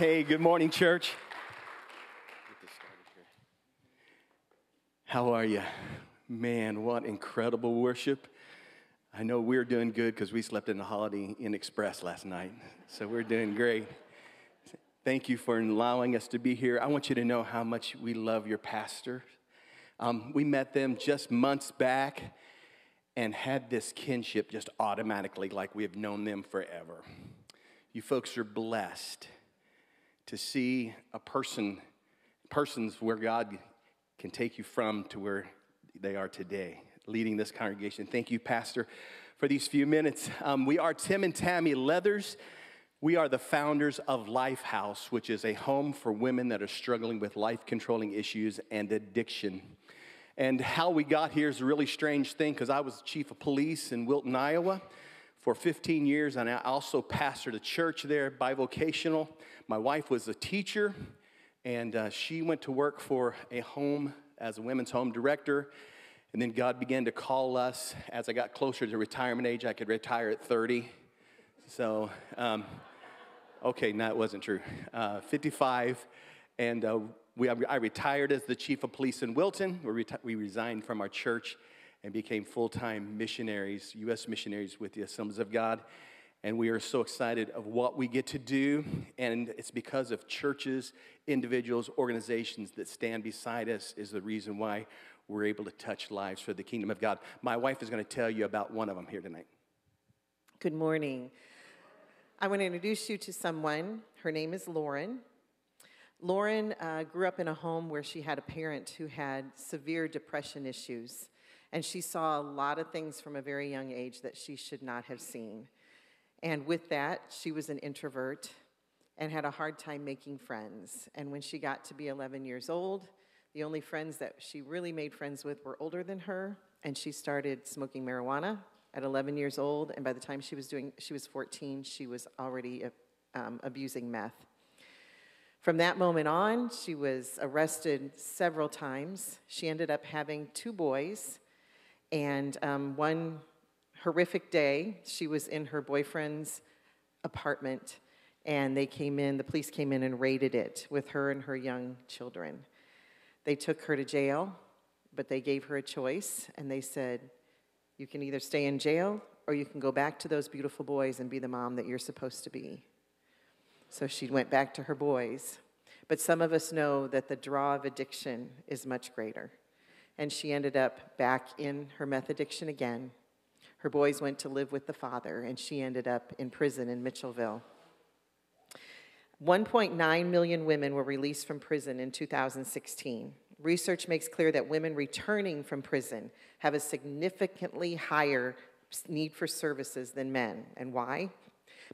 Hey, good morning, church. How are you? Man, what incredible worship. I know we're doing good because we slept in the Holiday Inn Express last night. So we're doing great. Thank you for allowing us to be here. I want you to know how much we love your pastor. Um, we met them just months back and had this kinship just automatically, like we have known them forever. You folks are blessed to see a person, persons where God can take you from to where they are today, leading this congregation. Thank you, Pastor, for these few minutes. Um, we are Tim and Tammy Leathers. We are the founders of Lifehouse, which is a home for women that are struggling with life controlling issues and addiction. And how we got here is a really strange thing because I was chief of police in Wilton, Iowa for 15 years, and I also pastored a church there, bivocational. My wife was a teacher, and uh, she went to work for a home as a women's home director. And then God began to call us as I got closer to retirement age. I could retire at 30. So, um, okay, no, it wasn't true. Uh, 55, and uh, we, I retired as the chief of police in Wilton. We, reti- we resigned from our church and became full time missionaries, U.S. missionaries with the Assemblies of God. And we are so excited of what we get to do. And it's because of churches, individuals, organizations that stand beside us, is the reason why we're able to touch lives for the kingdom of God. My wife is going to tell you about one of them here tonight. Good morning. I want to introduce you to someone. Her name is Lauren. Lauren uh, grew up in a home where she had a parent who had severe depression issues. And she saw a lot of things from a very young age that she should not have seen. And with that, she was an introvert and had a hard time making friends. And when she got to be 11 years old, the only friends that she really made friends with were older than her, and she started smoking marijuana at 11 years old. And by the time she was doing, she was 14, she was already um, abusing meth. From that moment on, she was arrested several times. She ended up having two boys and um, one horrific day, she was in her boyfriend's apartment, and they came in, the police came in and raided it with her and her young children. They took her to jail, but they gave her a choice, and they said, You can either stay in jail or you can go back to those beautiful boys and be the mom that you're supposed to be. So she went back to her boys. But some of us know that the draw of addiction is much greater and she ended up back in her meth addiction again. Her boys went to live with the father, and she ended up in prison in Mitchellville. 1.9 million women were released from prison in 2016. Research makes clear that women returning from prison have a significantly higher need for services than men. And why?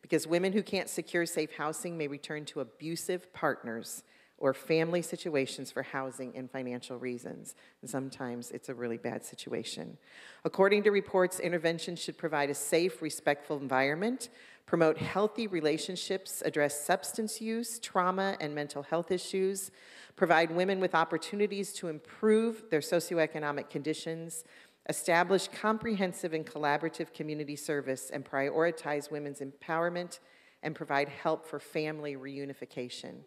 Because women who can't secure safe housing may return to abusive partners or family situations for housing and financial reasons. And sometimes it's a really bad situation. According to reports, intervention should provide a safe, respectful environment, promote healthy relationships, address substance use, trauma, and mental health issues, provide women with opportunities to improve their socioeconomic conditions, establish comprehensive and collaborative community service, and prioritize women's empowerment and provide help for family reunification.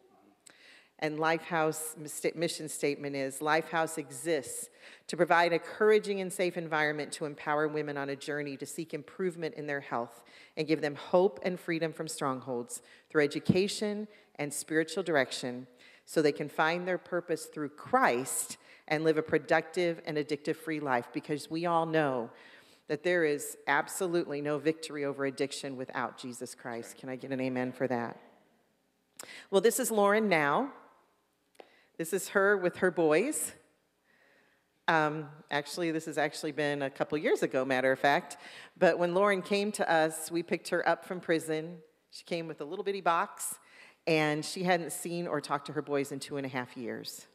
And Lifehouse mission statement is Lifehouse exists to provide a encouraging and safe environment to empower women on a journey to seek improvement in their health and give them hope and freedom from strongholds through education and spiritual direction so they can find their purpose through Christ and live a productive and addictive free life because we all know that there is absolutely no victory over addiction without Jesus Christ. Can I get an amen for that? Well, this is Lauren now. This is her with her boys. Um, actually, this has actually been a couple years ago, matter of fact. But when Lauren came to us, we picked her up from prison. She came with a little bitty box, and she hadn't seen or talked to her boys in two and a half years.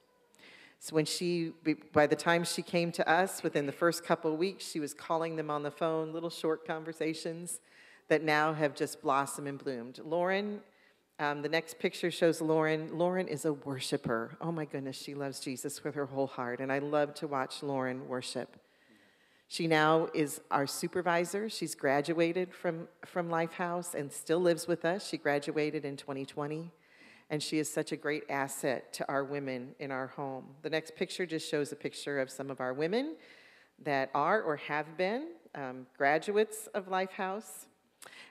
So when she, by the time she came to us, within the first couple of weeks, she was calling them on the phone, little short conversations that now have just blossomed and bloomed. Lauren um, the next picture shows Lauren. Lauren is a worshiper. Oh my goodness, she loves Jesus with her whole heart, and I love to watch Lauren worship. She now is our supervisor. She's graduated from, from Lifehouse and still lives with us. She graduated in 2020. and she is such a great asset to our women in our home. The next picture just shows a picture of some of our women that are or have been um, graduates of Lifehouse.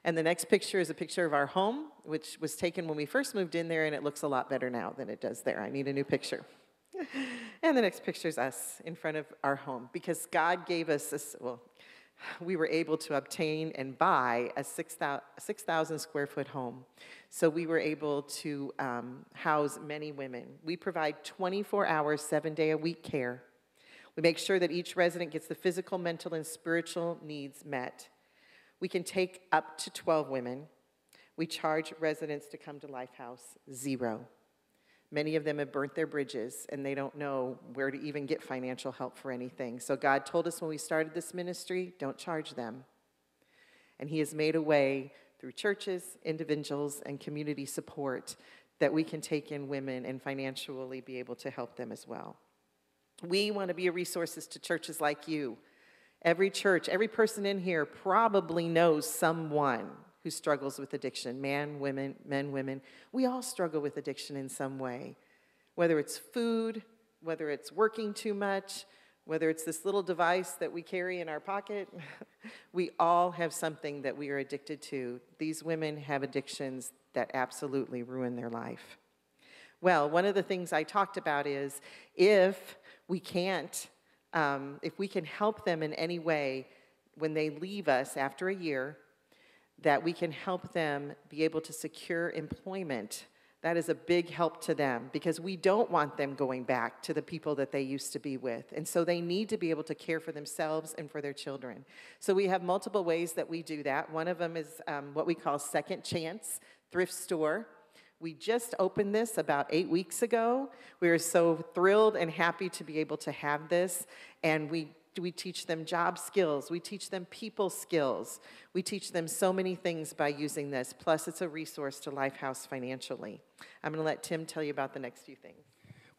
And the next picture is a picture of our home, which was taken when we first moved in there, and it looks a lot better now than it does there. I need a new picture. and the next picture is us in front of our home because God gave us this, well, we were able to obtain and buy a 6,000 square foot home. So we were able to um, house many women. We provide 24 hours, seven day a week care. We make sure that each resident gets the physical, mental, and spiritual needs met. We can take up to 12 women. We charge residents to come to Lifehouse zero. Many of them have burnt their bridges and they don't know where to even get financial help for anything. So God told us when we started this ministry don't charge them. And He has made a way through churches, individuals, and community support that we can take in women and financially be able to help them as well. We want to be a resources to churches like you. Every church, every person in here probably knows someone who struggles with addiction man, women, men, women. We all struggle with addiction in some way, whether it's food, whether it's working too much, whether it's this little device that we carry in our pocket. we all have something that we are addicted to. These women have addictions that absolutely ruin their life. Well, one of the things I talked about is if we can't, um, if we can help them in any way when they leave us after a year, that we can help them be able to secure employment. That is a big help to them because we don't want them going back to the people that they used to be with. And so they need to be able to care for themselves and for their children. So we have multiple ways that we do that. One of them is um, what we call Second Chance Thrift Store. We just opened this about eight weeks ago. We are so thrilled and happy to be able to have this. And we we teach them job skills, we teach them people skills, we teach them so many things by using this. Plus, it's a resource to Lifehouse financially. I'm going to let Tim tell you about the next few things.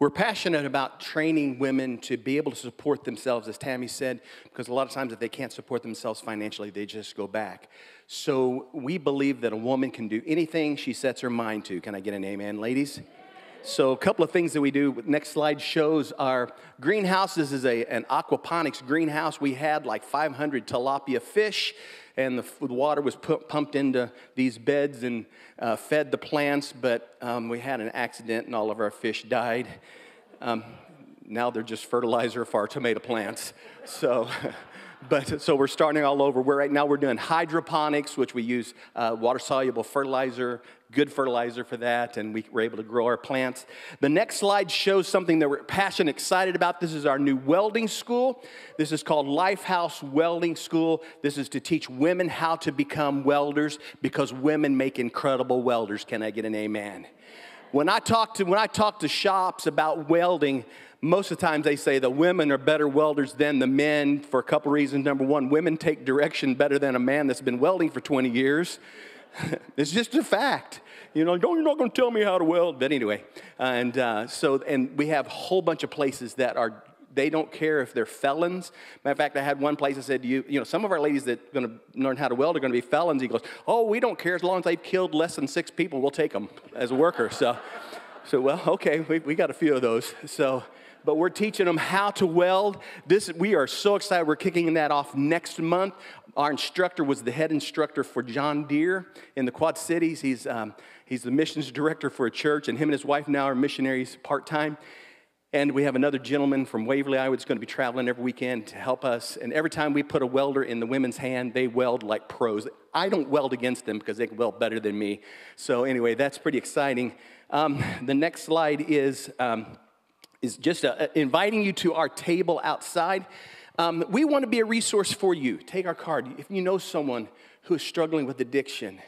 We're passionate about training women to be able to support themselves, as Tammy said, because a lot of times if they can't support themselves financially, they just go back. So we believe that a woman can do anything she sets her mind to. Can I get an amen, ladies? So, a couple of things that we do. Next slide shows our greenhouse. This is a, an aquaponics greenhouse. We had like 500 tilapia fish, and the, the water was pumped into these beds and uh, fed the plants, but um, we had an accident and all of our fish died. Um, now they're just fertilizer for our tomato plants. So, but so we're starting all over. We're right now we're doing hydroponics, which we use uh, water soluble fertilizer, good fertilizer for that, and we were able to grow our plants. The next slide shows something that we're passionate, excited about. This is our new welding school. This is called Lifehouse Welding School. This is to teach women how to become welders because women make incredible welders. Can I get an amen? When I talk to when I talk to shops about welding, most of the times they say the women are better welders than the men for a couple reasons. Number one, women take direction better than a man that's been welding for 20 years. it's just a fact. You know, you're not going to tell me how to weld. But anyway, and uh, so, and we have a whole bunch of places that are, they don't care if they're felons. Matter of fact, I had one place that said, you, you know, some of our ladies that are going to learn how to weld are going to be felons. He goes, oh, we don't care. As long as they've killed less than six people, we'll take them as a worker. So, so well, okay, we, we got a few of those. So, but we're teaching them how to weld. This, we are so excited. We're kicking that off next month. Our instructor was the head instructor for John Deere in the Quad Cities. He's, um, he's the missions director for a church, and him and his wife now are missionaries part time. And we have another gentleman from Waverly, Iowa, that's going to be traveling every weekend to help us. And every time we put a welder in the women's hand, they weld like pros. I don't weld against them because they can weld better than me. So, anyway, that's pretty exciting. Um, the next slide is um, is just uh, inviting you to our table outside. Um, we want to be a resource for you. Take our card. If you know someone who is struggling with addiction,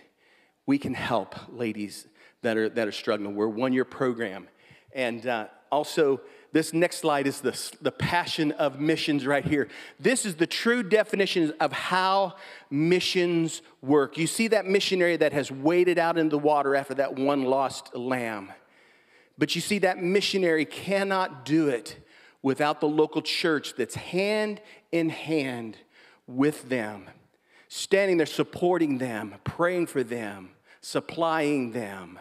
we can help ladies that are, that are struggling. We're one year program. And uh, also, this next slide is the, the passion of missions right here. This is the true definition of how missions work. You see that missionary that has waded out in the water after that one lost lamb. But you see, that missionary cannot do it without the local church that's hand in hand with them, standing there supporting them, praying for them, supplying them.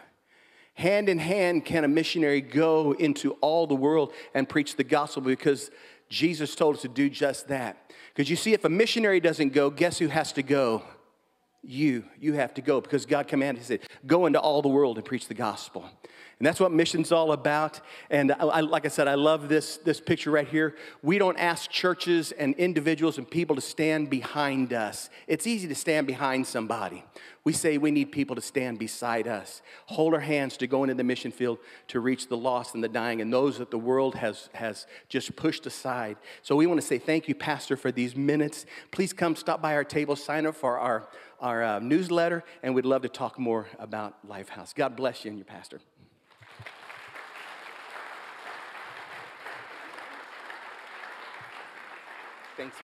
Hand in hand, can a missionary go into all the world and preach the gospel because Jesus told us to do just that. Because you see, if a missionary doesn't go, guess who has to go? You. You have to go because God commanded, He said, go into all the world and preach the gospel. And that's what mission's all about. And I, I, like I said, I love this, this picture right here. We don't ask churches and individuals and people to stand behind us. It's easy to stand behind somebody. We say we need people to stand beside us, hold our hands to go into the mission field to reach the lost and the dying and those that the world has, has just pushed aside. So we want to say thank you, Pastor, for these minutes. Please come stop by our table, sign up for our, our uh, newsletter, and we'd love to talk more about Lifehouse. God bless you and your pastor.